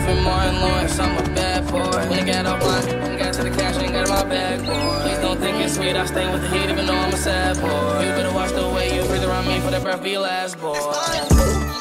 from Martin Lawrence, I'm a bad boy. When I got off my, when it got to the cash, ain't got my bag, boy. Please don't think it's sweet, I stay with the heat even though I'm a sad boy. You better watch the way you breathe around me for that breath be your last, boy.